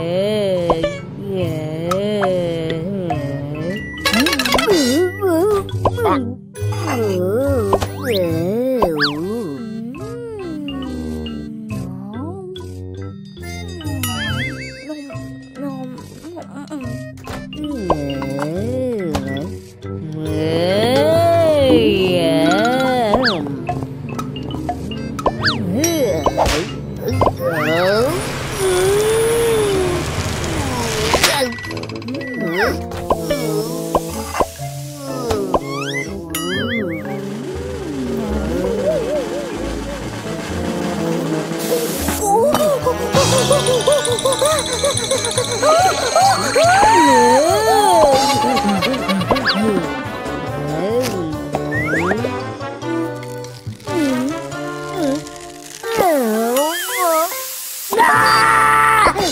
Yeah.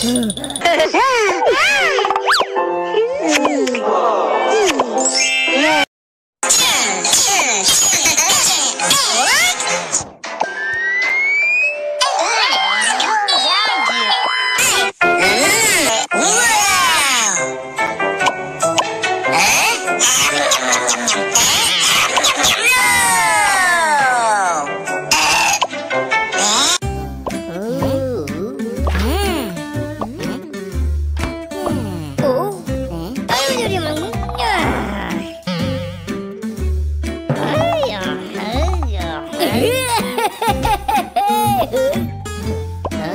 Yeah.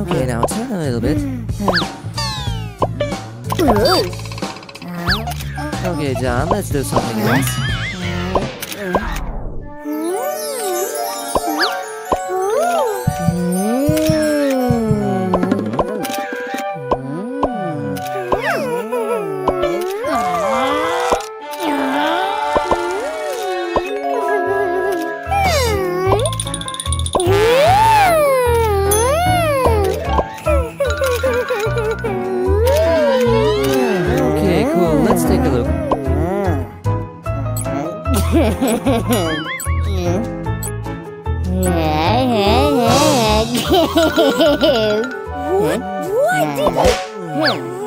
Okay, mm. now turn a little bit. Mm. Okay, John, let's do something mm. else. what? What did